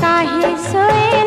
का ही सोए।